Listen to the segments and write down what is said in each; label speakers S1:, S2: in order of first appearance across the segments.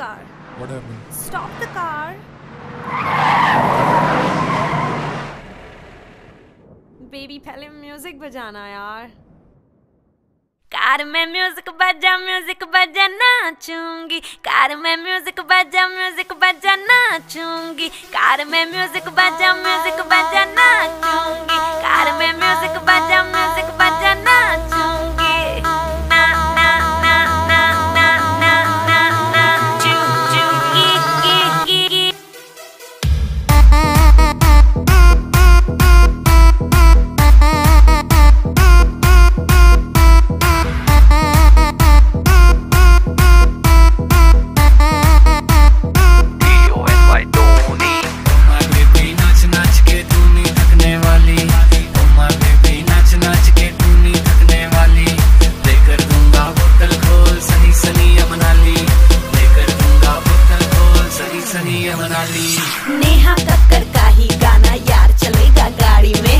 S1: car.
S2: What happened?
S1: Stop the car. Baby, पहले music बजाना यार कार में म्यूज़िक बजा म्यूज़िक बजा नाचूँगी कार में म्यूज़िक बजा म्यूज़िक बजा नाचूँगी कार में म्यूज़िक बजा म्यूज़िक बजा नाचूँगी कार में
S3: नेहा
S1: कक्कर का ही गाना यार चलेगा गाड़ी में।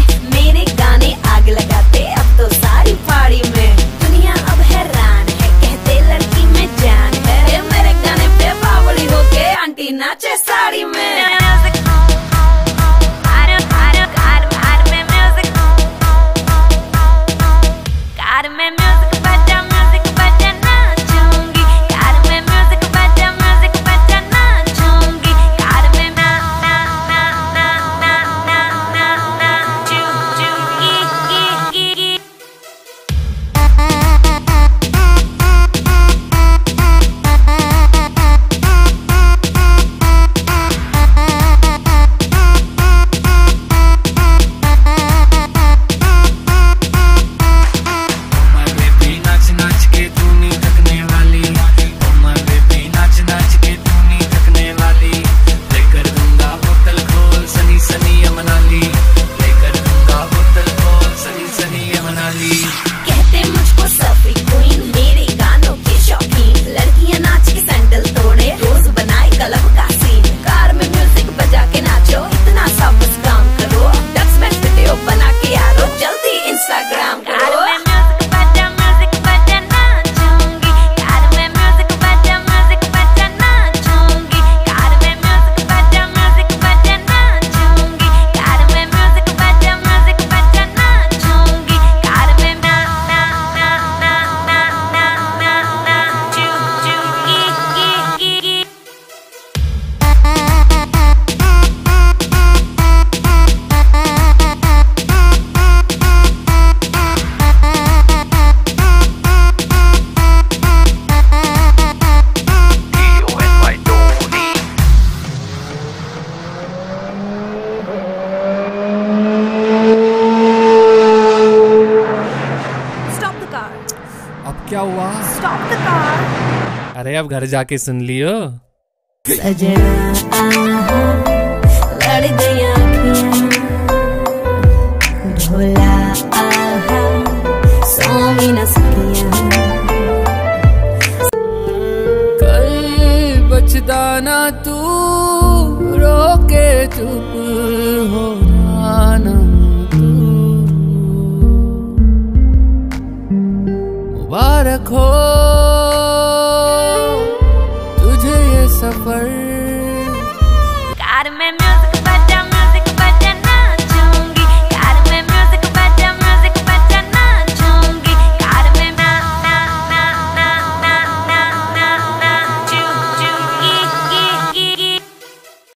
S1: salir.
S2: अरे अब घर जाके सुन लियो।
S3: बचदाना तू रोके चुप हो जाना मुबारक हो। sufferer. God,
S1: I'm a music.